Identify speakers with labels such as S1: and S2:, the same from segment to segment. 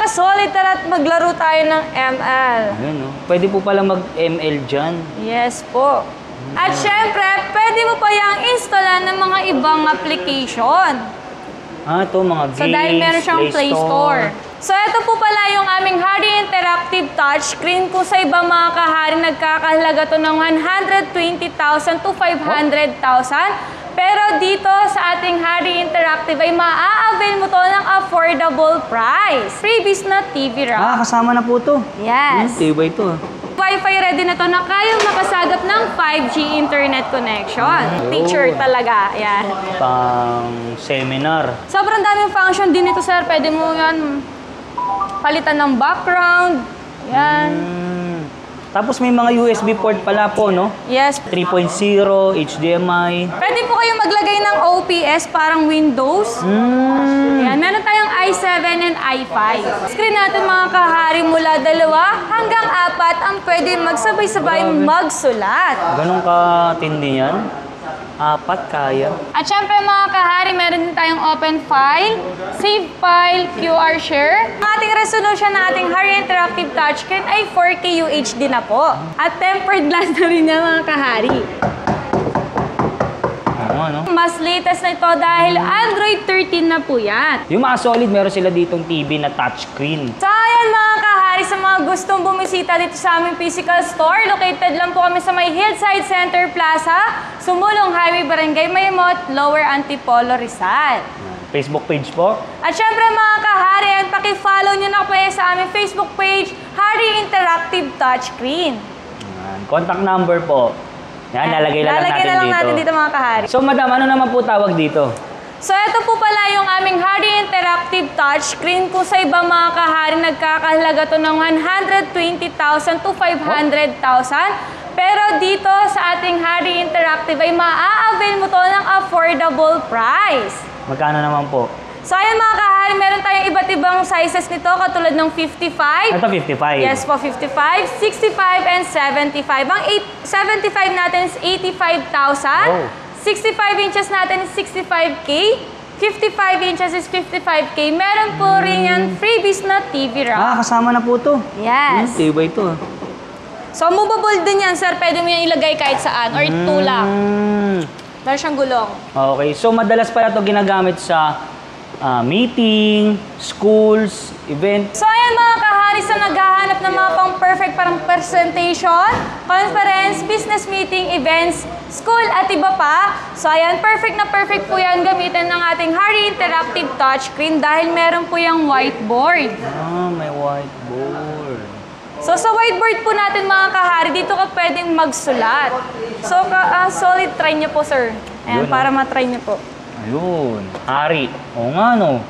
S1: ka-solid, tara at maglaro tayo ng ML.
S2: Ayun, no? Pwede po pala mag-ML dyan.
S1: Yes po. At syempre, pwede mo pa yung installan ng mga ibang application.
S2: Ah, ito mga games,
S1: So dahil meron siyang Play Store. So ito po pala yung aming Hardy Interactive Touchscreen kung sa ibang mga kahari nagkakahalaga to ng 120,000 to 500,000. Pero dito sa ating Hardy Interactive ay maa-avail mo to ng affordable price. Freebies na TV rack.
S2: Ah, kasama na po to.
S1: Yes.
S2: Hmm, tibay to. ah.
S1: Wi-Fi ready na to na kayang makasagap ng 5G internet connection. Teacher talaga. Yan.
S2: Pang seminar.
S1: Sobrang daming function din ito, sir. Pwede mo yan palitan ng background. Yan.
S2: Hmm. Tapos may mga USB port pala po, no?
S1: Yes.
S2: 3.0, HDMI.
S1: Pwede po kayo maglagay ng OPS parang Windows.
S2: Hmm.
S1: Yan. Meron tayong i7 and i5. Screen natin mga kahari mula dalawa hanggang apat ang pwede magsabay-sabay magsulat.
S2: Ganun katindi yan? Apat kaya.
S1: At syempre mga kahari, meron din tayong open file, save file, QR share. Ang ating resolution ng ating Harry Interactive Touchscreen ay 4K UHD na po. At tempered glass na rin yan mga kahari.
S2: Oo, ano?
S1: Mas latest na ito dahil Android 13 na po yan.
S2: Yung mga solid, meron sila ditong TV na touchscreen.
S1: So ayan mga kahari, sa mga gustong bumisita dito sa aming physical store, located lang po kami sa may Hillside Center Plaza, Sumulong Highway, Barangay Mayamot, Lower Antipolo, Rizal.
S2: Facebook page po.
S1: At syempre mga kahari, yan, paki-follow nyo na po yan sa aming Facebook page, Harry Interactive Touchscreen.
S2: Yan. Contact number po. Yan, lalagay lang
S1: Lalagay
S2: natin
S1: na lang
S2: dito.
S1: natin dito mga kahari.
S2: So, madam, ano naman po tawag dito?
S1: So ito po pala yung aming Hardy Interactive Touchscreen kung sa ibang mga kahari nagkakahalaga to ng 120,000 to 500,000. Pero dito sa ating Hardy Interactive ay maa-avail mo to ng affordable price.
S2: Magkano naman po?
S1: So ayan mga kahari, meron tayong iba't ibang sizes nito katulad ng 55,
S2: Ito, 55.
S1: Yes po, 55, 65, and 75. Ang 8, 75 natin is 85,000.
S2: Oh.
S1: 65 inches natin is 65K. 55 inches is 55K. Meron po rin yan freebies na TV rack.
S2: Ah, kasama na po to.
S1: Yes.
S2: Hmm, tibay to. ah.
S1: So, movable din yan, sir. Pwede mo yan ilagay kahit saan or tulak.
S2: Hmm.
S1: Meron siyang gulong.
S2: Okay, so madalas pala to ginagamit sa ah, meeting, schools, event.
S1: So, ayan mga kahari sa naghahanap ng mga pang perfect parang presentation, conference, business meeting, events, school, at iba pa. So, ayan, perfect na perfect po yan gamitin ng ating Harry Interactive Touchscreen dahil meron po yung whiteboard.
S2: Ah, may whiteboard.
S1: So, sa whiteboard po natin mga kahari, dito ka pwedeng magsulat. So, ka, ah, solid try niyo po, sir. Ayan,
S2: Yun,
S1: para
S2: oh.
S1: matry niyo po.
S2: Ayun. Hari. Oo nga, no.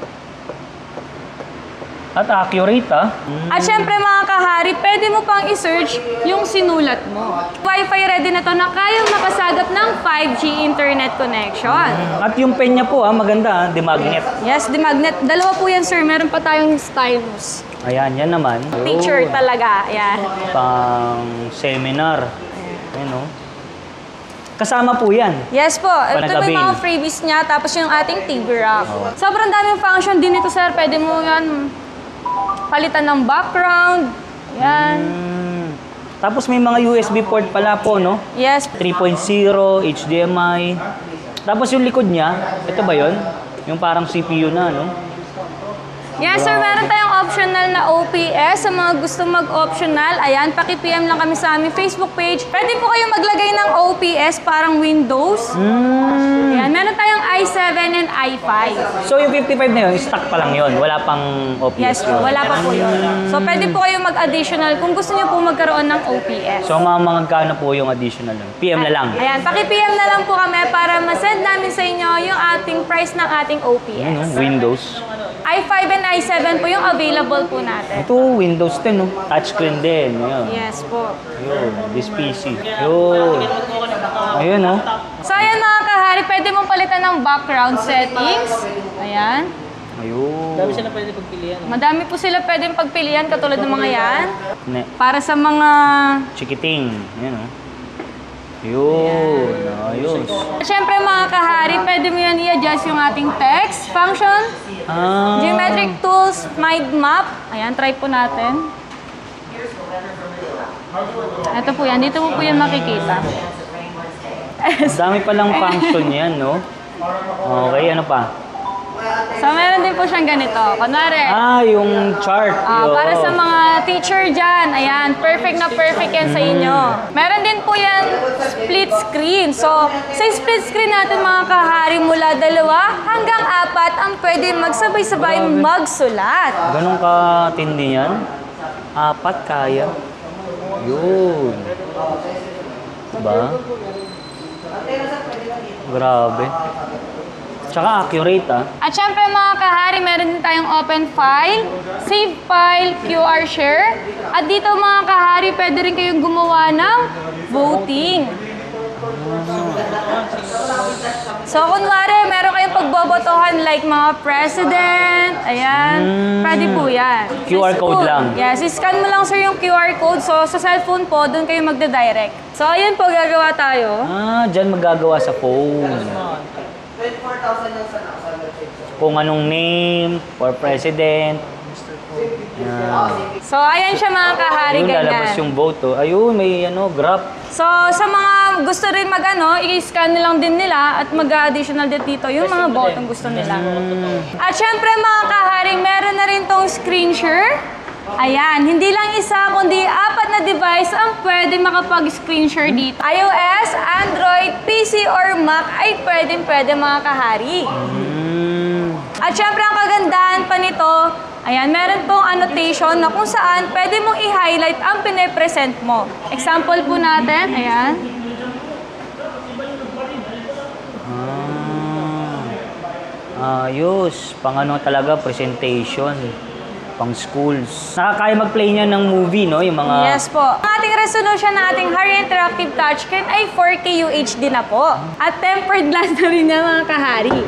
S2: At accurate, ah. Hmm.
S1: At syempre mga kahari, pwede mo pang i-search yung sinulat mo. Wi-Fi ready na to na kayang makasagap ng 5G internet connection.
S2: At yung pen niya po, ah, maganda, ah, di magnet.
S1: Yes, the magnet. Dalawa po yan, sir. Meron pa tayong stylus.
S2: Ayan, yan naman.
S1: Teacher
S2: Ayun.
S1: talaga. Ayan.
S2: Pang seminar. Ayun, oh. Kasama po yan.
S1: Yes po. Ito may
S2: Panagabing.
S1: mga freebies niya. Tapos yung ating TV rack. Sobrang daming function din ito, sir. Pwede mo yan palitan ng background. Yan.
S2: Hmm. Tapos may mga USB port pala po, no?
S1: Yes.
S2: 3.0, HDMI. Tapos yung likod niya, ito ba yon? Yung parang CPU na, no?
S1: Yes, sir. Meron tayong optional na OPS. Sa mga gusto mag-optional, ayan, paki-PM lang kami sa aming Facebook page. Pwede po kayo maglagay ng OPS parang Windows.
S2: Hmm.
S1: Ayan, meron tayong i7 and i5.
S2: So yung 55 na yun, stock pa lang yun. Wala pang OPS
S1: Yes po,
S2: yun.
S1: wala pa po yun. So, pwede po kayo mag-additional kung gusto niyo po magkaroon ng OPS.
S2: So mga magkano po yung additional nun? PM na lang.
S1: Ayan, paki-PM na lang po kami para ma-send namin sa inyo yung ating price ng ating
S2: Ano,
S1: OPS.
S2: Windows.
S1: i5 and i7 po yung available po natin.
S2: Ito, Windows 10, no? Touchscreen din. Yun.
S1: Yes po.
S2: Yun, this PC. Yun. Ayun, no?
S1: So, ayan mga kahari, pwede mong palitan ng background settings. Ayan.
S2: Ayun.
S3: Dami sila pwede pagpilian.
S1: Madami po sila pwedeng pagpilian katulad ng mga yan.
S2: Ne,
S1: Para sa mga...
S2: chikiting. Yun, no? Yun. Ayos.
S1: Siyempre mga kahari, pwede mo yan i-adjust yung ating text function.
S2: Ah.
S1: Geometric Tools Mind Map. Ayan, try po natin. Ito po yan. Dito mo po yan makikita.
S2: Ang dami palang function yan, no? Okay, ano pa?
S1: So, meron din po siyang ganito. Kunwari,
S2: Ah, yung chart.
S1: Ah,
S2: Yo.
S1: para sa mga teacher dyan, ayan, perfect na perfect yan sa inyo. Meron din po yan split screen. So, sa split screen natin mga kahari mula dalawa hanggang apat ang pwede magsabay-sabay magsulat.
S2: Ganun katindi yan? Apat kaya? Yun. Diba? Grabe. Tsaka accurate ah.
S1: At syempre mga kahari, meron din tayong open file, save file, QR share. At dito mga kahari, pwede rin kayong gumawa ng voting. So, kunwari, meron kayong pagbobotohan like mga president, ayan,
S2: Mm.
S1: pwede po yan.
S2: QR
S1: Sa
S2: code lang.
S1: Yes, scan mo lang sir yung QR code. So, sa cellphone po, doon kayo magde-direct. So, ayun po, gagawa tayo.
S2: Ah, dyan magagawa sa phone. Kung anong name, for president. Yan.
S1: So, ayan siya mga kahari,
S2: Ayun, lalabas
S1: ganyan.
S2: yung vote. oh. Ayun, may ano, graph.
S1: So, sa mga gusto rin mag ano, i-scan lang din nila at mag-additional din dito yung mga botong gusto nila. At syempre mga kaharing, meron na rin tong screen share. Ayan, hindi lang isa kundi apat na device ang pwede makapag-screen share dito. iOS, Android, PC or Mac ay pwedeng pwede mga kahari. At syempre ang kagandahan pa nito, ayan, meron pong annotation na kung saan pwede mong i-highlight ang pine-present mo. Example po natin, ayan.
S2: Ah. Ayos. Pang ano talaga, presentation. Pang schools. Nakakaya mag-play niya ng movie, no? Yung mga...
S1: Yes po. Ang ating resolution ng ating Harry Interactive Touchscreen ay 4K UHD na po. At tempered glass na rin niya mga kahari.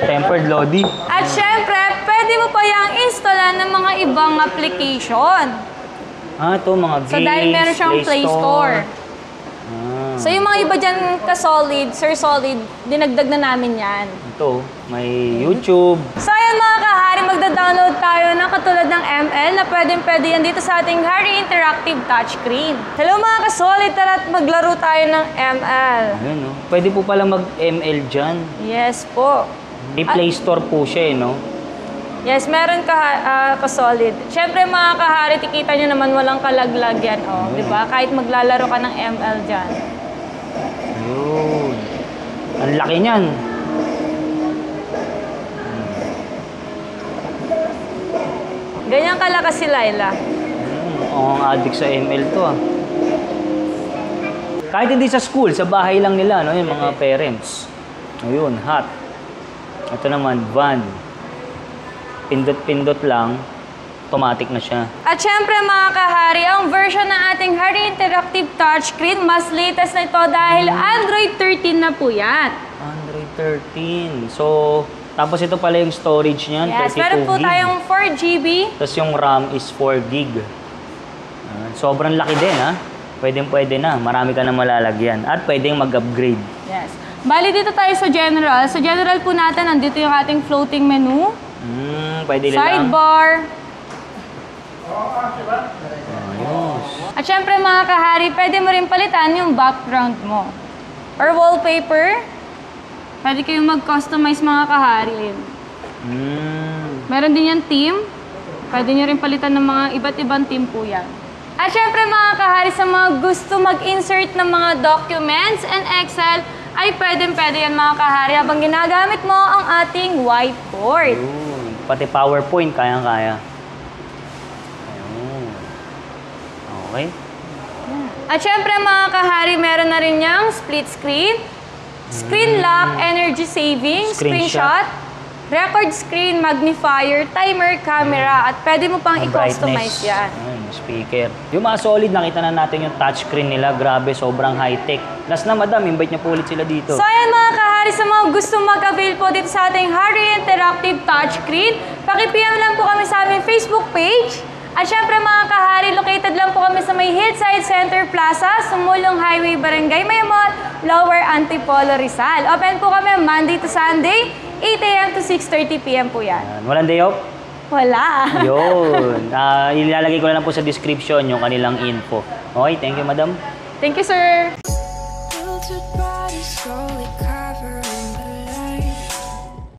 S2: Tempered Lodi.
S1: At syempre, pwede mo pa yung installan ng mga ibang application.
S2: Ah, ito mga games,
S1: So dahil meron siyang Play Store.
S2: Ah,
S1: So yung mga iba dyan ka-solid, Sir Solid, dinagdag na namin yan.
S2: ito, may YouTube.
S1: So ayan mga kahari, magda-download tayo ng katulad ng ML na pwedeng pwede yan dito sa ating Harry Interactive Touchscreen. Hello mga ka-solid, tara't maglaro tayo ng ML.
S2: Ayun, no? Pwede po pala mag-ML dyan.
S1: Yes po.
S2: Di Play Store po siya, eh, no?
S1: Yes, meron ka, ah, ka-solid. Siyempre mga kahari, tikita nyo naman walang kalaglag yan, oh, di ba? Kahit maglalaro ka ng ML dyan.
S2: Ayun. Ang laki niyan.
S1: Ganyan kalakas si Laila.
S2: Hmm, Oo, ang addict sa ML to, ah. Kahit hindi sa school, sa bahay lang nila, no? Yung mga parents. Ayun, hot. Ito naman, van. Pindot-pindot lang, automatic na siya.
S1: At syempre mga kahari, ang version ng ating Harry Interactive Touchscreen, mas latest na ito dahil Android 13 na po yan.
S2: Android 13. So, tapos ito pala yung storage niyan,
S1: Yes,
S2: 32
S1: meron po tayong 4 GB.
S2: Tapos yung RAM is 4 gig. Ah, sobrang laki din, ha? Pwedeng pwede na. Marami ka na malalagyan. At pwedeng mag-upgrade.
S1: Yes. Bali dito tayo sa General. Sa General po natin, nandito yung ating floating menu,
S2: Hmm, pwede lang.
S1: sidebar,
S2: Ayos.
S1: At syempre mga kahari, pwede mo rin palitan yung background mo. Or wallpaper. Pwede kayong mag-customize mga kahari.
S2: Hmm.
S1: Meron din yan team. Pwede nyo rin palitan ng mga iba't ibang team po yan. At syempre mga kahari, sa mga gusto mag-insert ng mga documents and Excel, ay pwede pwede yan mga kahari habang ginagamit mo ang ating whiteboard.
S2: Ayun. Pati PowerPoint, kayang-kaya. Ayun. Okay.
S1: At syempre mga kahari, meron na rin niyang split screen, screen lock, energy saving,
S2: Screenshot.
S1: screenshot, record screen, magnifier, timer, camera, at pwede mo pang
S2: Ang
S1: i-customize yan.
S2: Ayun, speaker. Yung mga solid, nakita na natin yung touchscreen nila. Grabe, sobrang high-tech. Last na, madam, invite niyo po ulit sila dito.
S1: So ayan mga kahari, sa mga gusto mag-avail po dito sa ating Harry Interactive Touchscreen, paki-PM lang po kami sa aming Facebook page At syempre mga kahari, located lang po kami sa may Hillside Center Plaza, Sumulong Highway, Barangay Mayamot, Lower Antipolo, Rizal. Open po kami Monday to Sunday, 8 a.m. to 6.30 p.m. po yan.
S2: Yan. Walang day off?
S1: Wala.
S2: Yun. Ah, ilalagay ko na lang po sa description yung kanilang info. Okay, thank you, madam.
S1: Thank you, sir.
S3: Filtered bodies slowly